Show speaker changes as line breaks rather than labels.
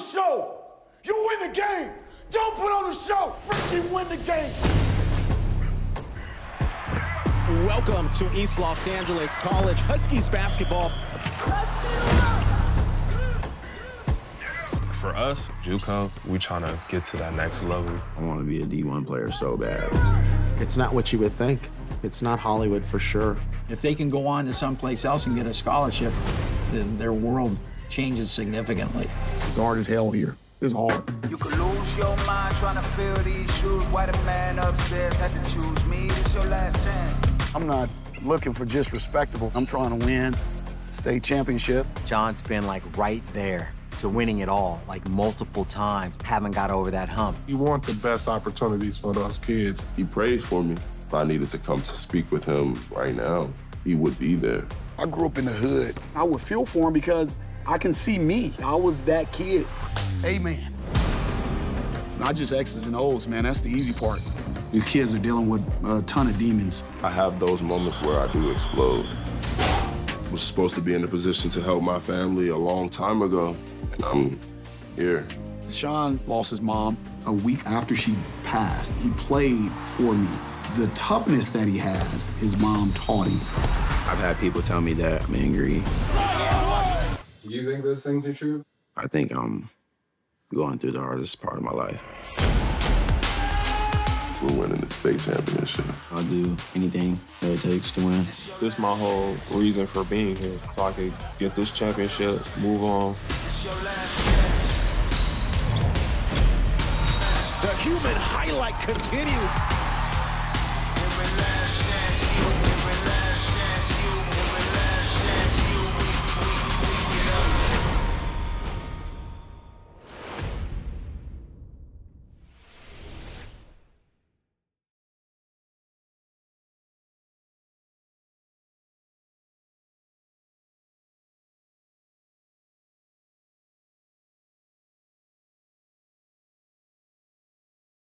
on a show. You win the game. Don't put on a show. Freaking win the game.
Welcome to East Los Angeles College Huskies basketball.
For us, JUCO, we trying to get to that next level.
I want to be a D1 player so bad.
It's not what you would think. It's not Hollywood for sure.
If they can go on to someplace else and get a scholarship, then their world changes significantly.
It's hard as hell here. It's hard.
You could lose your mind trying to fill these shoes. Why the man upstairs had to choose me? It's your last chance.
I'm not looking for just respectable. I'm trying to win state championship.
John's been like right there to winning it all, like multiple times. Haven't got over that hump.
He want the best opportunities for those kids.
He prays for me. If I needed to come to speak with him right now, he would be there.
I grew up in the hood. I would feel for him because I can see me. I was that kid. Amen. It's not just X's and O's, man. That's the easy part. You kids are dealing with a ton of demons.
I have those moments where I do explode. I was supposed to be in a position to help my family a long time ago, and I'm here.
Sean lost his mom a week after she passed. He played for me. The toughness that he has, his mom taught him.
I've had people tell me that I'm angry.
Do you think those things are true?
I think I'm going through the hardest part of my life.
We're winning the state championship.
I'll do anything that it takes to win.
This is my whole reason for being here, so I could get this championship, move on.
The human highlight continues.